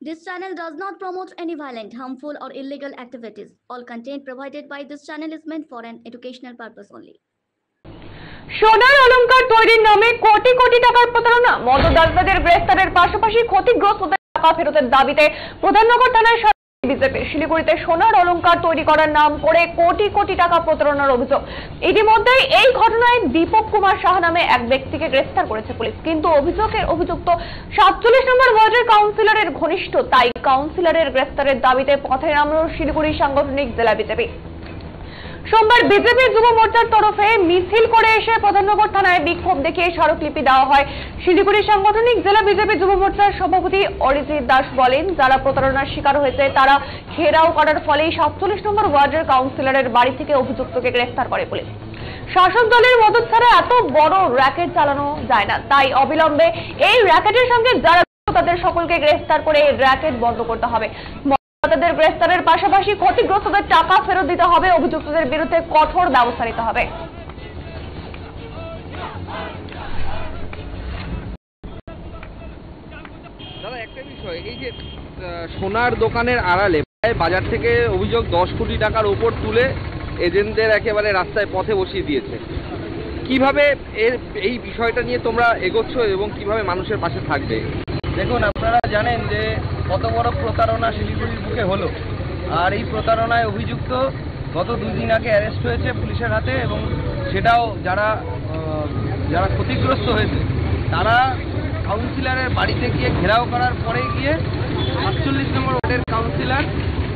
This channel does not promote any violent, harmful, or illegal activities. All content provided by this channel is meant for an educational purpose only. সোনার অলংকার তৈরির নামে কোটি কোটি টাকার প্রতারণা মদদাতাদের গ্রেফতারের পাশাপাশি ক্ষতিগ্রস্তদের টাকা ফেরতের দাবিতে প্রধাননগর থানায় বিজেপি শিলিগুড়িতে সোনার অলঙ্কার তৈরি করার নাম করে কোটি কোটি টাকা প্রতারণার অভিযোগ। ইতিমধ্যেই এই ঘটনায় দীপক কুমার সাহা নামে এক ব্যক্তিকে গ্রেফতার করেছে পুলিশ। কিন্তু অভিযোগের অভিযুক্ত সাতচল্লিশ নম্বর ওয়ার্ডের কাউন্সিলরের ঘনিষ্ঠ, তাই কাউন্সিলরের গ্রেফতারের দাবিতে পথে নামল শিলিগুড়ি সাংগঠনিক জেলা বিজেপি। সোমবার বিজেপি যুব মোর্চার তরফে মিছিল করে এসে প্রধাননগর থানায় বিক্ষোভ দেখিয়ে স্মারকলিপি দেওয়া হয়। শিলিগুড়ি সাংগঠনিক জেলা বিজেপি যুব মোর্চার সভাপতি অরিজিৎ দাস বলেন, যারা প্রতারণার শিকার হয়েছে, তারা ঘেরাও করার ফলেই সাতচল্লিশ নম্বর ওয়ার্ডের কাউন্সিলরের বাড়ি থেকে অভিযুক্তকে গ্রেফতার করে পুলিশ। শাসক দলের মদত ছাড়া এত বড় র্যাকেট চালানো যায় না। তাই অবিলম্বে এই র্যাকেটের সঙ্গে যারা তাদের সকলকে গ্রেফতার করে র্যাকেট বন্ধ করতে হবে। তাদের গ্রেফতারের পাশাপাশি ক্ষতিগ্রস্তদের টাকা ফেরত দিতে হবে অভিযুক্তদের বিরুদ্ধে কঠোর ব্যবস্থা নিতে হবে। দাদা একটা বিষয় এই যে সোনার দোকানের আড়ালে প্রায় বাজার থেকে অভিযোগ দশ কোটি টাকার ওপর তুলে এজেন্টদের একেবারে রাস্তায় পথে বসিয়ে দিয়েছে। কীভাবে এর এই বিষয়টা নিয়ে তোমরা এগোচ্ছ এবং কীভাবে মানুষের পাশে থাকবে? দেখুন আপনারা জানেন যে কত বড় প্রতারণা শিলিগুড়ির বুকে হলো? আর এই প্রতারণায় অভিযুক্ত গত দুদিন আগে অ্যারেস্ট হয়েছে পুলিশের হাতে এবং সেটাও যারা যারা ক্ষতিগ্রস্ত হয়েছে, তারা কাউন্সিলরের বাড়িতে গিয়ে ঘেরাও করার পরে গিয়ে সাতচল্লিশ নম্বর ওয়ার্ডের কাউন্সিলর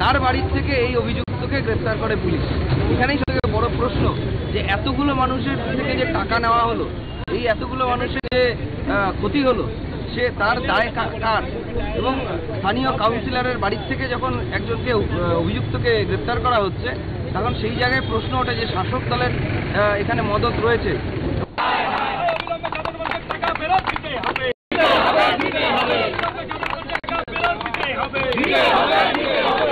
তার বাড়ির থেকে এই অভিযুক্তকে গ্রেফতার করে পুলিশ। এখানেই সবথেকে বড় প্রশ্ন যে এতগুলো মানুষের থেকে যে টাকা নেওয়া হলো, এই এতগুলো মানুষের যে ক্ষতি হলো সে তার দায় কার? এবং স্থানীয় কাউন্সিলরের বাড়ির থেকে যখন একজনকে অভিযুক্তকে গ্রেপ্তার করা হচ্ছে, তখন সেই জায়গায় প্রশ্ন ওঠে যে শাসক দলের এখানে মদত রয়েছে।